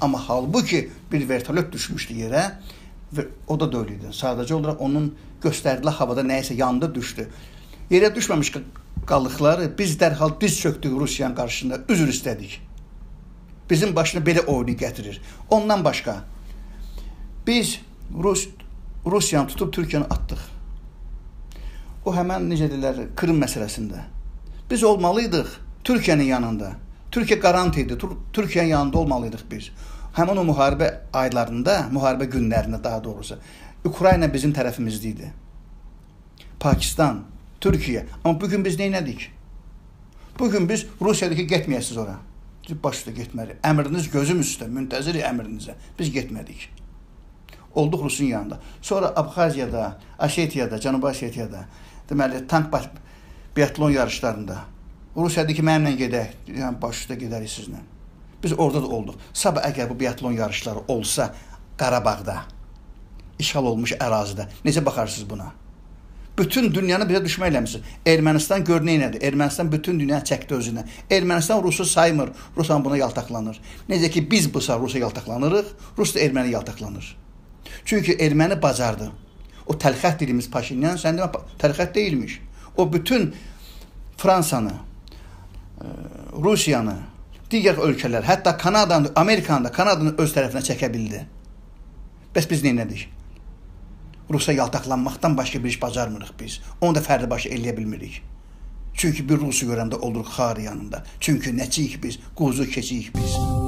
Amma halbuki bir vertolyot düşmüşdü yerə və o da deyil idi. Sadəcə olaraq onun göstərdilər havada nəyisə yandı, düşdü. Yerə düşməmiş qalıqları biz dərhal diz çökdük Rusiyanın qarşısında, üzr istədik. Bizim başına belə oyunu gətirir. Ondan başqa biz Rus Rusiyanı tutub Türkiyəni atdıq. O həmən necə deyirlər, Krım məsələsində. Biz olmalıydıq Türkiyənin yanında. Türkiyə qaranti idi. Türkiyənin yanında olmalıydıq biz. Həmin o müharibə aylarında, müharibə günlərində daha doğrusu Ukrayna bizim tərəfimizdə idi. Pakistan, Türkiyə. Amma bu gün biz nə etdik? Bu gün biz Rusiyadakı getməyəsiz ora. Başda getməli. Əmriniz gözüm üstə, müntəzirik əmrinizə. Biz getmədik. Olduq Rusun yanında. Sonra Abxaziyada, Aşetiyada, Cənubi Aşetiyada, deməli tank biatlon yarışlarında Rusiyadakı mənimlə gedək, yəni baş üstə gedərik sizlə. Biz orada da olduq. Sabah əgər bu biatlon yarışları olsa Qarabağda, işğal olmuş ərazidə, necə baxarsınız buna? Bütün dünyanı bizə düşmə eləmisiniz. Ermənistan gör nə elədi? Ermənistan bütün dünya çəkdi özünə. Ermənistan Rusu saymır. Ruslan buna yaltaqlanır. Necə ki biz bu saat Rusa yaltaqlanırıq, Rus da erməni yaltaqlanır. Çünki erməni bacardı. O təlxət dediyimiz Paşinyan sən demə təlxət deyilmiş. O bütün Fransanı, Rusiyanı, digər ölkələr, hətta Kanadanı, Amerikanı da, Kanadanı öz tərəfinə çəkə bildi. Bəs biz nə etdik? Rusa yaltaqlanmaqdan başqa bir iş bacarmırıq biz. Onu da fərdi başı eləyə bilmirik. Çünki bir Rusu görəndə oluruq xar yanında. Çünki nəçiyik biz, quzu keçiyik biz.